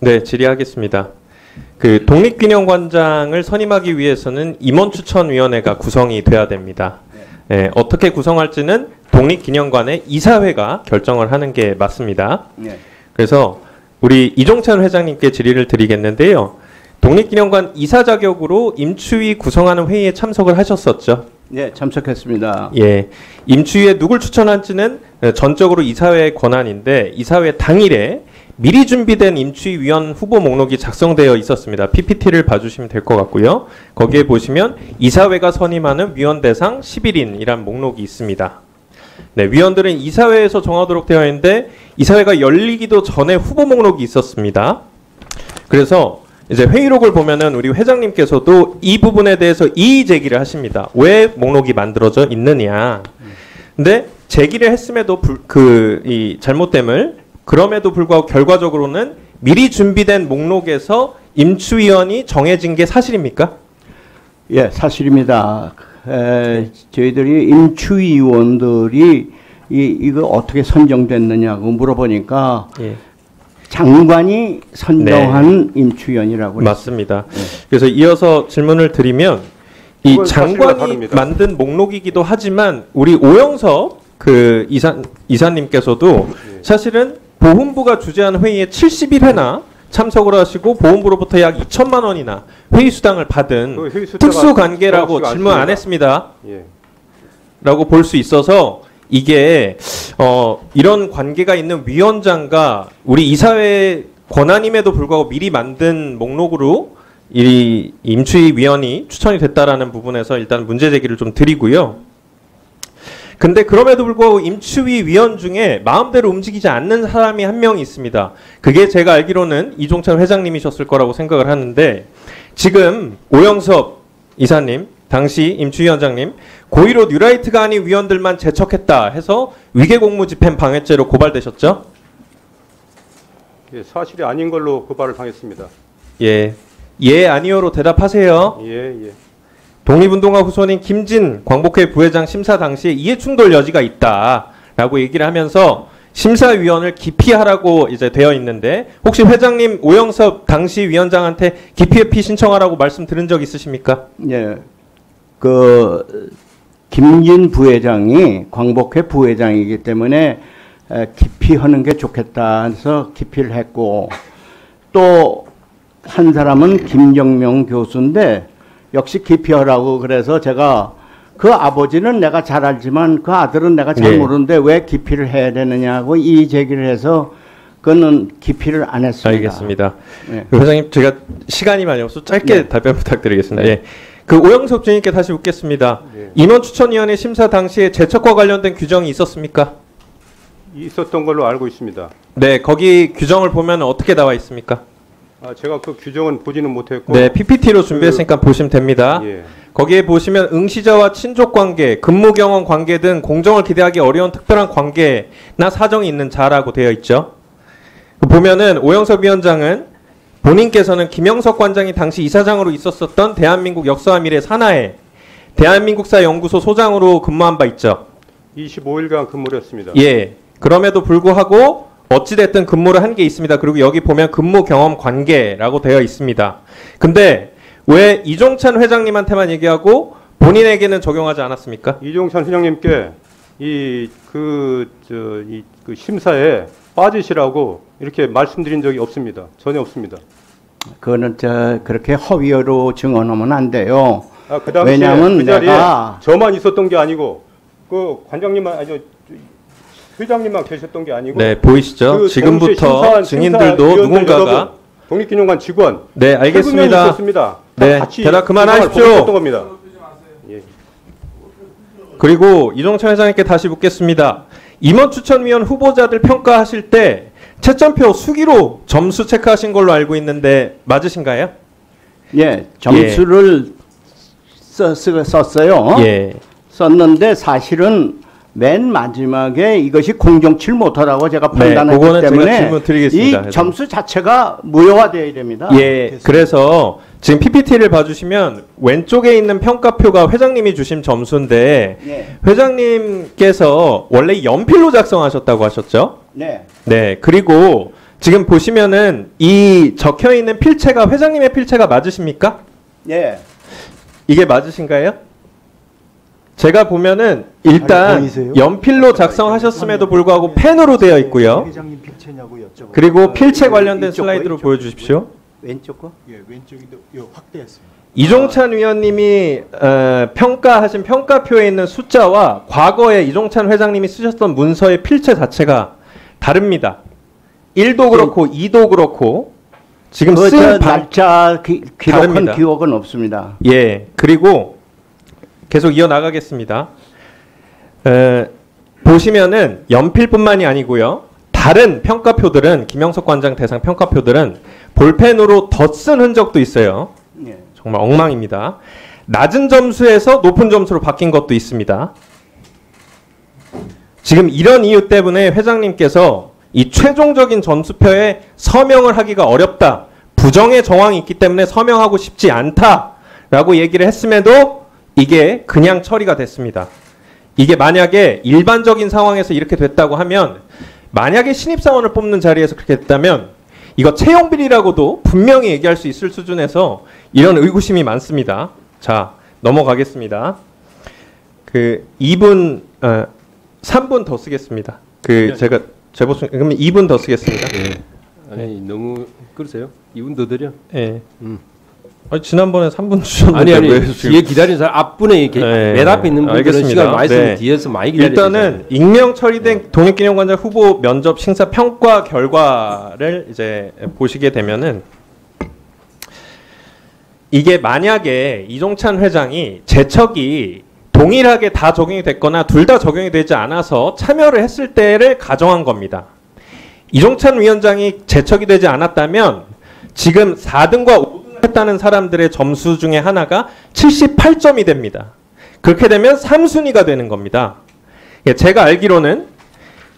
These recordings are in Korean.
네, 질의하겠습니다. 그 독립균형관장을 선임하기 위해서는 임원추천위원회가 구성이 돼야 됩니다. 예, 어떻게 구성할지는 독립기념관의 이사회가 결정을 하는 게 맞습니다. 네. 그래서 우리 이종찬 회장님께 질의를 드리겠는데요. 독립기념관 이사 자격으로 임추위 구성하는 회의에 참석을 하셨었죠. 네, 참석했습니다. 예, 임추위에 누굴 추천할지는 전적으로 이사회의 권한인데 이사회 당일에 미리 준비된 임추위원 후보 목록이 작성되어 있었습니다. PPT를 봐주시면 될 것 같고요. 거기에 보시면 이사회가 선임하는 위원 대상 11인이란 목록이 있습니다. 네, 위원들은 이사회에서 정하도록 되어 있는데 이사회가 열리기도 전에 후보 목록이 있었습니다. 그래서 이제 회의록을 보면은 우리 회장님께서도 이 부분에 대해서 이의 제기를 하십니다. 왜 목록이 만들어져 있느냐. 근데 제기를 했음에도 그 이 잘못됨을 그럼에도 불구하고 결과적으로는 미리 준비된 목록에서 임추위원이 정해진 게 사실입니까? 예, 사실입니다. 에, 저희들이 임추위원들이 이 이거 어떻게 선정됐느냐고 물어보니까 예. 장관이 선정한 임추위원이라고 그랬어요. 맞습니다. 그래서 이어서 질문을 드리면 이 장관이. 만든 목록이기도 하지만 우리 오영섭 그 이사 이사님께서도 사실은 보훈부가 주재한 회의에 70일회나 참석을 하시고 보훈부로부터 약 2천만 원이나 회의 수당을 받은 그 회의 특수 관계라고 질문 안. 했습니다. 예. 라고 볼 수 있어서 이게 어 이런 관계가 있는 위원장과 우리 이사회 권한임에도 불구하고 미리 만든 목록으로 이 임추위 위원이 추천이 됐다라는 부분에서 일단 문제 제기를 좀 드리고요. 근데 그럼에도 불구하고 임추위 위원 중에 마음대로 움직이지 않는 사람이 한명 있습니다. 그게 제가 알기로는 이종찬 회장님이셨을 거라고 생각을 하는데 지금 오영섭 이사님 당시 임추위원장님 고의로 뉴라이트가 아닌 위원들만 제척했다 해서 위계공무 집행 방해죄로 고발되셨죠? 예, 사실이 아닌 걸로 고발을 당했습니다. 예. 예 아니요로 대답하세요. 예, 예. 독립운동가 후손인 김진 광복회 부회장 심사 당시에 이해충돌 여지가 있다라고 얘기를 하면서 심사위원을 기피하라고 이제 되어 있는데 혹시 회장님 오영섭 당시 위원장한테 기피 회피 신청하라고 말씀 들은 적 있으십니까? 예, 그 김진 부회장이 광복회 부회장이기 때문에 에, 기피 하는 게 좋겠다 해서 기피를 했고 또 한 사람은 김정명 교수인데 역시 기피하라고 그래서 제가 그 아버지는 내가 잘 알지만 그 아들은 내가 잘 예. 모르는데 왜 기피를 해야 되느냐고 이 제기를 해서 그는 기피를 안 했습니다. 알겠습니다. 예. 그 회장님 제가 시간이 많이 없어 짧게 네. 답변 부탁드리겠습니다. 예. 그 오영섭 주님께 다시 묻겠습니다. 예. 임원 추천위원회 심사 당시에 제척과 관련된 규정이 있었습니까? 있었던 걸로 알고 있습니다. 네, 거기 규정을 보면 어떻게 나와 있습니까? 아, 제가 그 규정은 보지는 못했고. 네, PPT로 준비했으니까 보시면 됩니다. 예. 거기에 보시면 응시자와 친족 관계, 근무 경험 관계 등 공정을 기대하기 어려운 특별한 관계나 사정이 있는 자라고 되어 있죠. 그 보면은 오영석 위원장은 본인께서는 김영석 관장이 당시 이사장으로 있었었던 대한민국 역사와 미래 산하에 대한민국사 연구소 소장으로 근무한 바 있죠. 25일간 근무를 했습니다. 예. 그럼에도 불구하고 어찌됐든 근무를 한 게 있습니다. 그리고 여기 보면 근무 경험 관계라고 되어 있습니다. 근데 왜 이종찬 회장님한테만 얘기하고 본인에게는 적용하지 않았습니까? 이종찬 회장님께 이 그 저이 그 심사에 빠지시라고 이렇게 말씀드린 적이 없습니다. 전혀 없습니다. 그거는 저 그렇게 허위로 증언하면 안 돼요. 아, 그 당시에 왜냐하면 그 자리에 내가 저만 있었던 게 아니고 그 관장님만 아니 저 회장님만 계셨던 게 아니고 네, 보이시죠? 그 지금부터 심사한 증인들도 심사위원들 누군가가 여러분, 독립기념관 직원 네, 알겠습니다. 있었습니다. 네, 같이 대답 그만하십시오. 예. 그리고 이종찬 회장님께 다시 묻겠습니다. 임원 추천위원 후보자들 평가하실 때 채점표 수기로 점수 체크하신 걸로 알고 있는데 맞으신가요? 예 점수를 써, 쓰, 썼어요. 예. 썼는데 사실은 맨 마지막에 이것이 공정치 못하다고 제가 네, 판단했기 제가 때문에 이. 점수 자체가 무효화되어야 됩니다. 예, 그래서 지금 PPT를 봐주시면 왼쪽에 있는 평가표가 회장님이 주신 점수인데 네. 회장님께서 원래 연필로 작성하셨다고 하셨죠? 네. 네. 그리고 지금 보시면은 이 적혀 있는 필체가 회장님의 필체가 맞으십니까? 네. 이게 맞으신가요? 제가 보면은 일단? 연필로 작성하셨음에도 불구하고 펜으로 되어 있고요. 회장님 필체냐고 여쭤보. 그리고 필체 관련된 이쪽 거, 슬라이드로 보여주십시오. 왼쪽 거? 예, 왼쪽인데 요 확대했어요. 이종찬 위원님이 어, 평가하신 평가표에 있는 숫자와 과거에 이종찬 회장님이 쓰셨던 문서의 필체 자체가 다릅니다. 1도 그렇고 2도 그렇고 지금 그, 저쓴 방, 날짜 기, 기록한 다릅니다. 기억은 없습니다. 예 그리고 계속 이어 나가겠습니다. 에, 보시면은 연필뿐만이 아니고요. 다른 평가표들은 김영석 관장 대상 평가표들은 볼펜으로 덧쓴 흔적도 있어요. 네. 정말 엉망입니다. 낮은 점수에서 높은 점수로 바뀐 것도 있습니다. 지금 이런 이유 때문에 회장님께서 이 최종적인 점수표에 서명을 하기가 어렵다. 부정의 정황이 있기 때문에 서명하고 싶지 않다라고 얘기를 했음에도 이게 그냥 처리가 됐습니다. 이게 만약에 일반적인 상황에서 이렇게 됐다고 하면 만약에 신입사원을 뽑는 자리에서 그렇게 됐다면 이거 채용 비리라고도 분명히 얘기할 수 있을 수준에서 이런 의구심이 많습니다. 자, 넘어가겠습니다. 그 2분 어, 3분 더 쓰겠습니다. 그 제가 제보수 그러면 2분 더 쓰겠습니다. 아니 너무 그러세요? 이분 더 드려? 예. 음. 아니, 지난번에 3분 주셨는데 아니 아니 뒤에 기다리는 사람 앞분에 이렇게 네, 맨 앞에 있는 분들은 알겠습니다. 시간 많이 쓰면 네. 뒤에서 많이 기다리죠. 일단은 익명 처리된 독립기념관장 후보 면접 심사 평가 결과를 이제 보시게 되면은 이게 만약에 이종찬 회장이 재척이 동일하게 다 적용이 됐거나 둘 다 적용이 되지 않아서 참여를 했을 때를 가정한 겁니다. 이종찬 위원장이 재척이 되지 않았다면 지금 4등과 5등을 했다는 사람들의 점수 중에 하나가 78점이 됩니다. 그렇게 되면 3순위가 되는 겁니다. 예, 제가 알기로는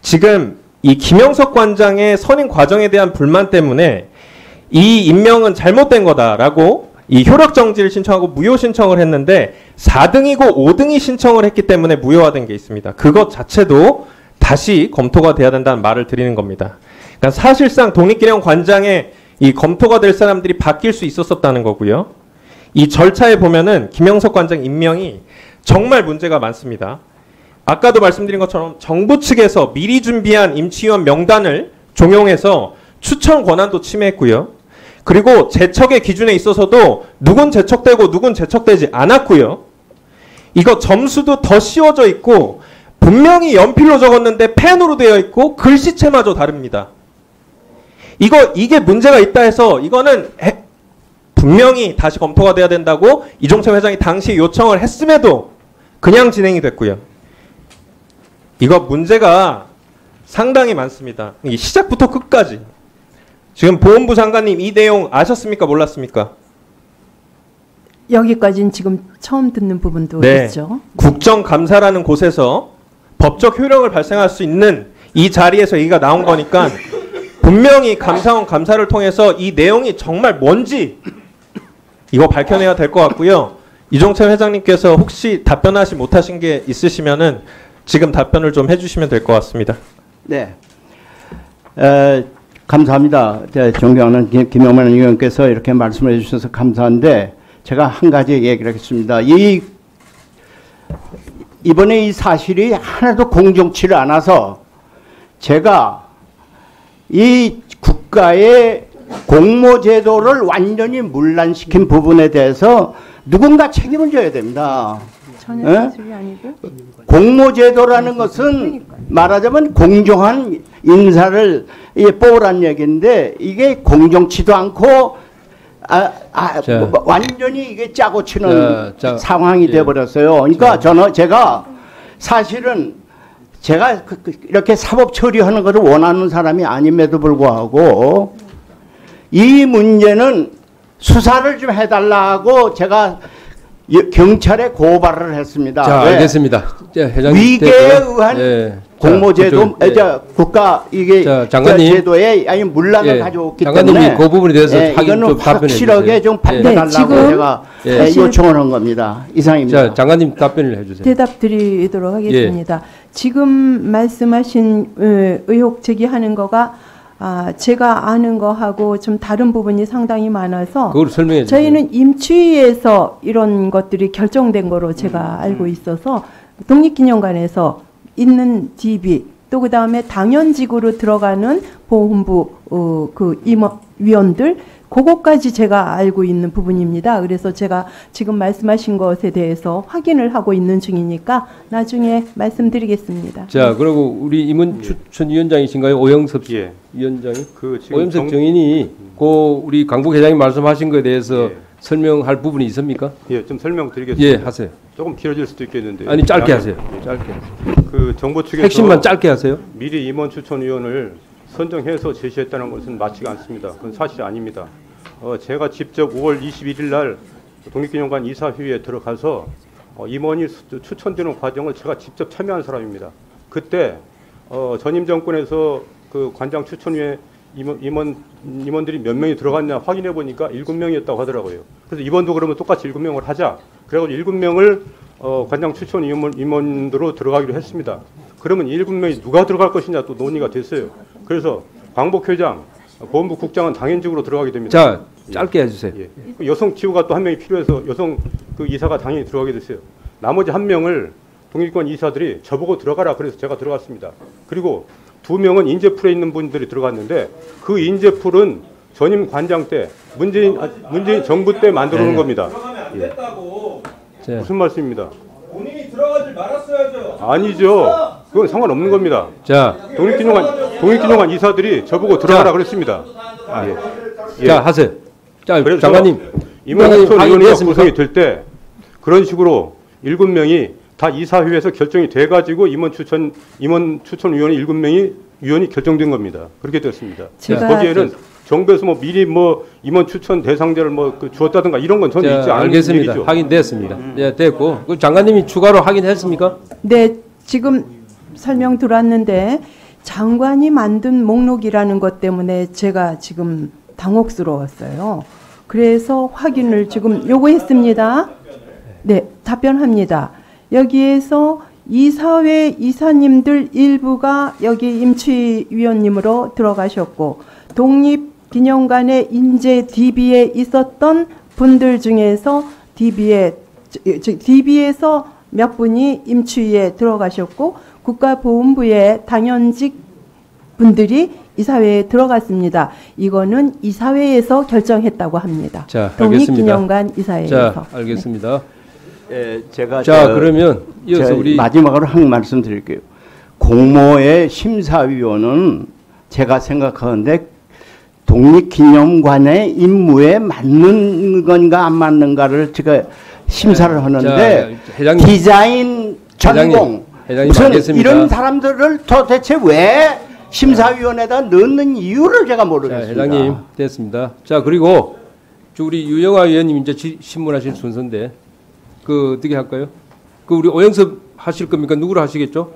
지금 이 김영석 관장의 선임 과정에 대한 불만 때문에 이 임명은 잘못된 거다라고 이 효력 정지를 신청하고 무효 신청을 했는데 4등이고 5등이 신청을 했기 때문에 무효화된 게 있습니다. 그것 자체도 다시 검토가 돼야 된다는 말을 드리는 겁니다. 그러니까 사실상 독립기념 관장의 이 검토가 될 사람들이 바뀔 수 있었었다는 거고요. 이 절차에 보면은 김영석 관장 임명이 정말 문제가 많습니다. 아까도 말씀드린 것처럼 정부 측에서 미리 준비한 임치위원 명단을 종용해서 추천 권한도 침해했고요. 그리고 재척의 기준에 있어서도 누군 재척되고 누군 재척되지 않았고요. 이거 점수도 더 씌워져 있고 분명히 연필로 적었는데 펜으로 되어 있고 글씨체마저 다릅니다. 이거 이게 문제가 있다 해서 이거는 해- 분명히 다시 검토가 돼야 된다고 이종철 회장이 당시 요청을 했음에도 그냥 진행이 됐고요. 이거 문제가 상당히 많습니다. 이 시작부터 끝까지. 지금 보훈부 장관님 이 내용 아셨습니까? 몰랐습니까? 여기까지는 지금 처음 듣는 부분도 네. 있죠. 국정감사라는 곳에서 법적 효력을 발생할 수 있는 이 자리에서 얘기가 나온 거니까 분명히 감사원 감사를 통해서 이 내용이 정말 뭔지 이거 밝혀내야 될 것 같고요. 이종철 회장님께서 혹시 답변하지 못하신 게 있으시면은 지금 답변을 좀 해주시면 될 것 같습니다. 네. 에, 감사합니다. 네, 존경하는 김- 김영만 의원께서 이렇게 말씀해 주셔서 감사한데 제가 한 가지 얘기를 하겠습니다. 이 이번에 이 사실이 하나도 공정치를 않아서 제가 이 국가의 공모 제도를 완전히 문란시킨 부분에 대해서 누군가 책임을 져야 됩니다. 전혀 예? 사실이 아니고 공모제도라는 것은 말하자면 공정한 인사를 이 뽑으란 얘기인데 이게 공정치도 않고 아, 아, 자. 뭐, 완전히 이게 짜고 치는 자, 자, 상황이 예. 돼 버렸어요. 그러니까 저는 제가 사실은 제가 그- 그- 이렇게 사법 처리하는 것을 원하는 사람이 아님에도 불구하고 이 문제는 수사를 좀 해달라고 제가 이- 경찰에 고발을 했습니다. 자 왜? 알겠습니다. 위계에 됐고요. 의한 예. 자, 공모제도 예. 저 국가 이게 자, 장관님. 저 제도에 아니 문란을 예, 가져왔기 장관님이 때문에 그 부분에 대해서 예, 확인 이거는 좀 확실하게. 좀 예. 판단하려고 네, 제가 예. 예, 요청을 한 겁니다. 이상입니다. 자, 장관님 답변을 해주세요. 대답 드리도록 하겠습니다. 예. 지금 말씀하신 어, 의혹 제기하는 거가 아, 제가 아는 거하고 좀 다른 부분이 상당히 많아서 그걸 설명해 주세요. 저희는 임추위에서 이런 것들이 결정된 거로 제가 알고 있어서 독립기념관에서 있는 DB 또 그 다음에 당연직으로 들어가는 보훈부 어, 그 임원 위원들 그것까지 제가 알고 있는 부분입니다. 그래서 제가 지금 말씀하신 것에 대해서 확인을 하고 있는 중이니까 나중에 말씀드리겠습니다. 자, 그리고 우리 임원 추천 위원장이신가요? 오영섭 예. 위원장이? 그 지금 오영섭 정- 정인이 그 우리 강북 회장님 말씀하신 거에 대해서 예. 설명할 부분이 있습니까? 예, 좀 설명드리겠습니다. 예, 하세요. 조금 길어질 수도 있겠는데. 아니 짧게 양- 하세요. 예. 짧게. 하세요. 그 정부 측에서 핵심만 짧게 하세요. 미리 임원 추천 위원을 선정해서 제시했다는 것은 맞지가 않습니다. 그건 사실이 아닙니다. 어, 제가 직접 5월 21일 날 독립기념관 이사회에 들어가서 어, 임원이 수- 추천되는 과정을 제가 직접 참여한 사람입니다. 그때 어, 전임 정권에서 그 관장 추천위에 임원, 임원 임원들이 몇 명이 들어갔냐 확인해 보니까 7명이었다고 하더라고요. 그래서 이번도 그러면 똑같이 7명을 하자. 그래가지고 7명을 어, 관장 추천 임원, 임원으로 들어가기로 했습니다. 그러면 7명이 누가 들어갈 것이냐 또 논의가 됐어요. 그래서 광복 회장, 보훈부 국장은 당연직으로 들어가게 됩니다. 자, 짧게 해주세요. 예. 그 여성 치우가 또 한 명이 필요해서 여성 그 이사가 당연히 들어가게 됐어요. 나머지 한 명을 독립관 이사들이 저보고 들어가라 그래서 제가 들어갔습니다. 그리고 두 명은 인재풀에 있는 분들이 들어갔는데 그 인재풀은 전임 관장 때 문재인 아, 문재인 정부 때 만들어 놓은 네. 겁니다. 자, 무슨 말씀입니다? 본인이 들어가지 말았어야죠. 아니죠. 그건 상관없는 겁니다. 자, 독립기념관 독립기념관 이사들이 저보고 들어가라 그랬습니다. 예. 예. 자 하세요. 자, 그래서 장관님. 임원추천 위원회가 확인됐습니까? 구성이 될 때 그런 식으로 일곱 명이 다 이사회에서 결정이 돼가지고 임원 추천 임원 추천 위원회 일곱 명이 위원이 결정된 겁니다. 그렇게 됐습니다. 제가- 거기에는 정부에서 뭐 미리 뭐 임원 추천 대상자를 뭐 그 주었다든가 이런 건 전혀 있지 않은 알겠습니다. 얘기죠. 확인됐습니다. 예, 됐고. 그 장관님이 추가로 확인했습니까? 네, 지금 설명 들었는데 장관이 만든 목록이라는 것 때문에 제가 지금 당혹스러웠어요. 그래서 확인을 지금 요구했습니다. 네, 답변합니다. 여기에서 이사회 이사님들 일부가 여기 임치위원님으로 들어가셨고 독립기념관의 인재 DB에 있었던 분들 중에서 DB에 DB에서 몇 분이 임추위에 들어가셨고 국가보훈부의 당연직 분들이 이사회에 들어갔습니다. 이거는 이사회에서 결정했다고 합니다. 자, 알겠습니다. 독립기념관 이사회에서. 자, 알겠습니다. 예, 제가 자, 저- 그러면 이어서 저 우리 마지막으로 한 말씀 드릴게요. 공모의 심사위원은 제가 생각하는데 독립기념관의 임무에 맞는 건가 안 맞는가를 제가 심사를 하는데 자, 회장님. 디자인 전공 회장님, 알겠습니다. 이런 사람들을 도대체 왜 심사위원회에다 넣는 이유를 제가 자, 모르겠습니다. 회장님 됐습니다. 자, 그리고 저 우리 유영아 의원님 이제 지- 신문하실 순서인데 그 어떻게 할까요? 그 우리 오영섭 하실 겁니까? 누구로 하시겠죠?